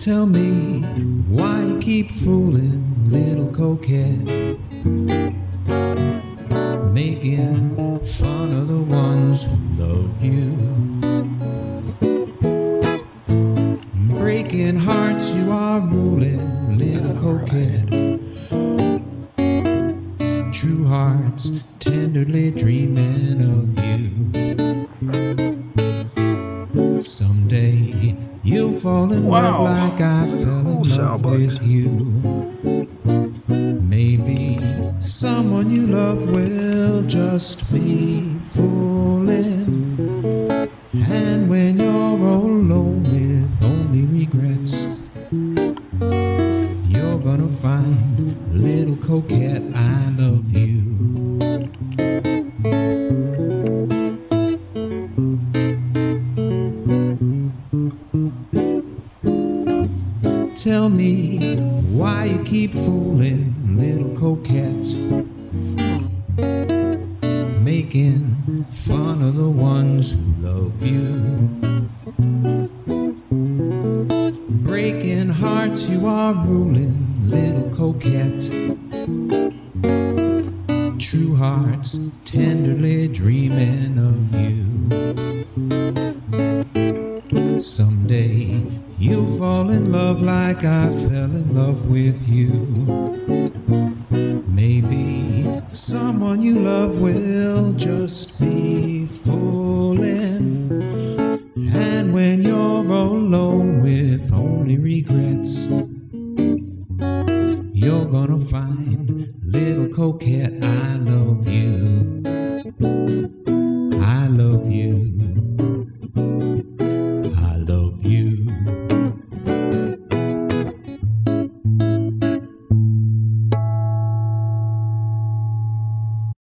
Tell me why you keep fooling, little coquette. Making fun of the ones who love you. Breaking hearts, you are ruling, little coquette. True hearts tenderly dreaming of you. Wow. like I fell in with you. Maybe someone you love will just be fooling. And when you're all alone with only regrets, you're gonna find, little coquette, I love you. Tell me why you keep fooling, little coquette. Making fun of the ones who love you. Breaking hearts, you are ruling, little coquette. True hearts tenderly like I fell in love with you. Maybe someone you love will just be fooling. And when you're alone with only regrets, you're gonna find, little coquette, I love you.